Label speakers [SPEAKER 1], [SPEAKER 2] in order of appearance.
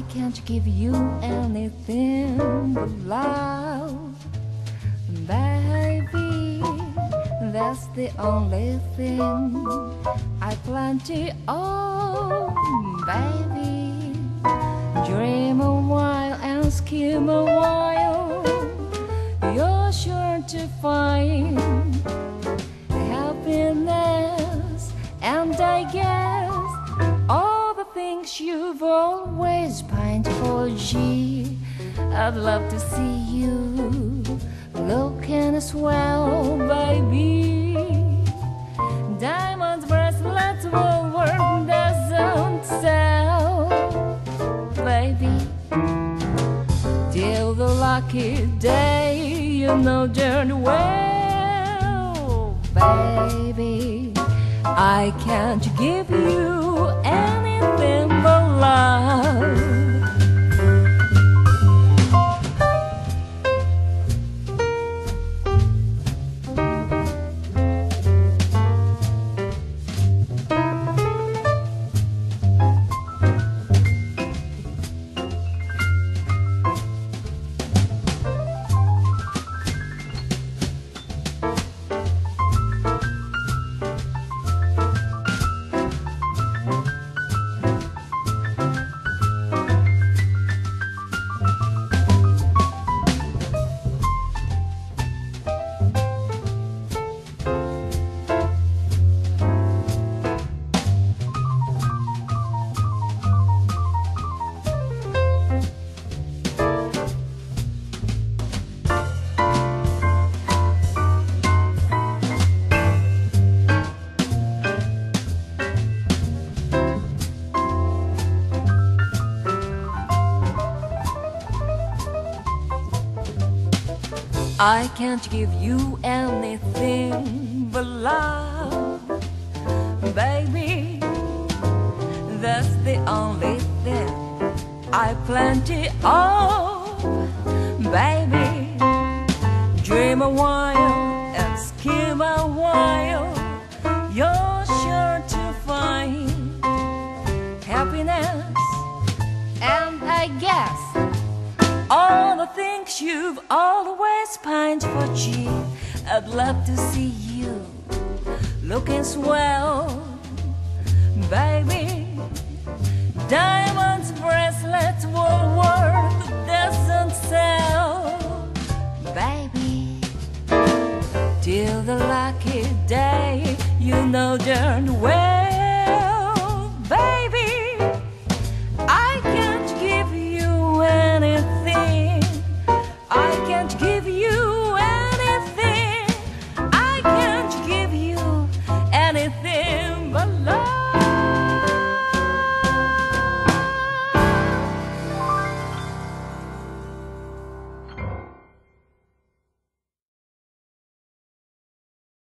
[SPEAKER 1] I can't give you anything but love, baby. That's the only thing I plenty of, baby. Dream a while and scheme a while. You're sure to find happiness, you've always pined for. Gee, I'd love to see you looking as well, baby. Diamonds, bracelets, Woolworth doesn't sell, baby. Till the lucky day, you know darn well, baby. I can't give you I can't give you anything but love, baby. That's the only thing I plenty of, baby. Dream a while and scheme a while. You're sure to find happiness, and I guess all the things you've always pined for, gee, I'd love to see you looking swell, baby. Diamonds, bracelets, Woolworth doesn't sell, baby. Till the lucky day, you know darn well.